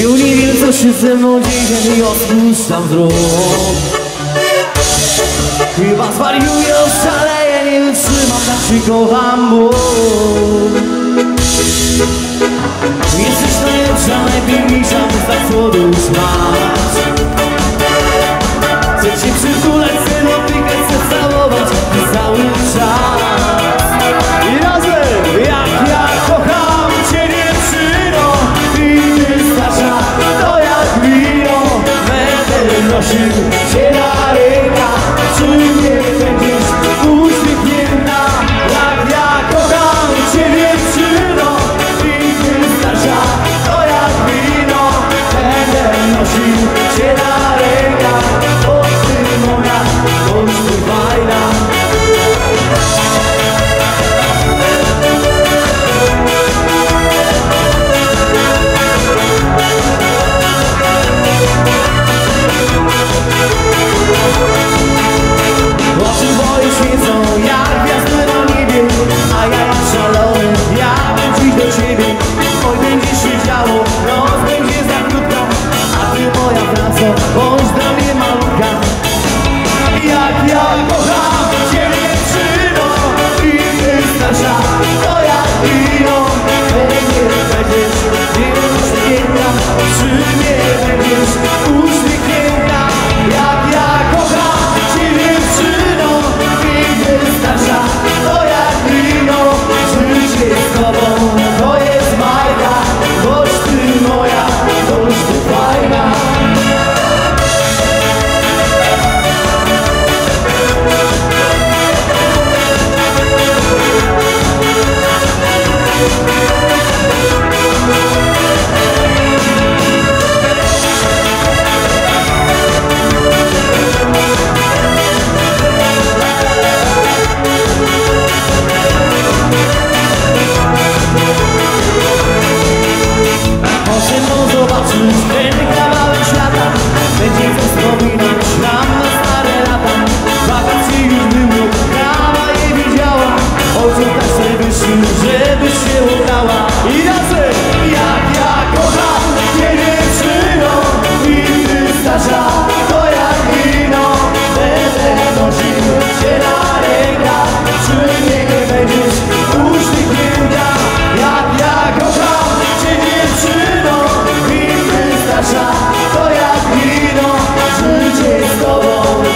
Już nie wiem co się ze mną dzieje i odpuszczam wzrok Chyba zwariuję, oszaleję, nie wytrzymam, tak się kocham, bo Jesteś najlepsza, lepiej niż ja, bo tak mam.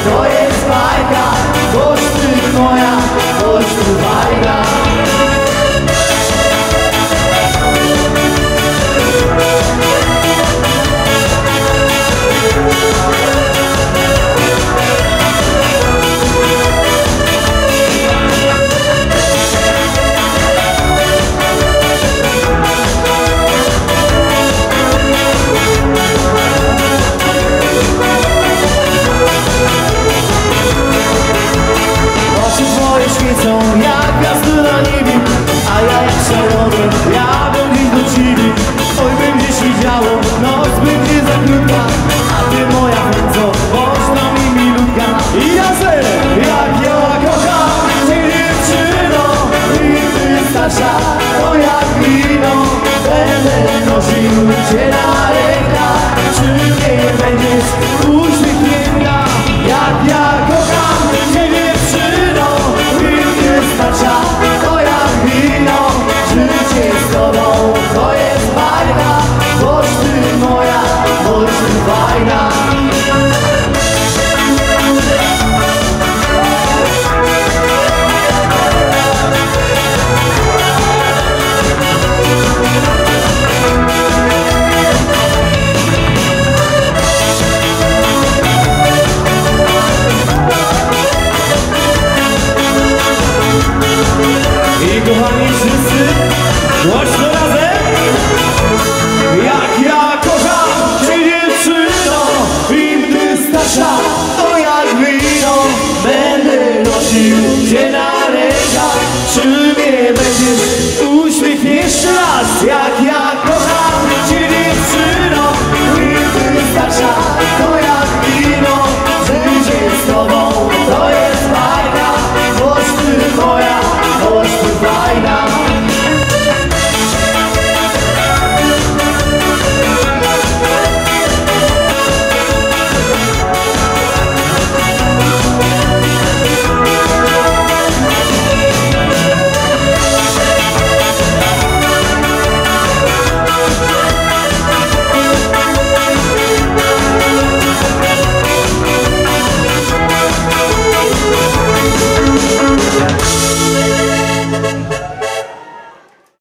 そ Get out! kochani wszyscy, głośno razem. Jak ja kocham, czy nie czytam, inny starzak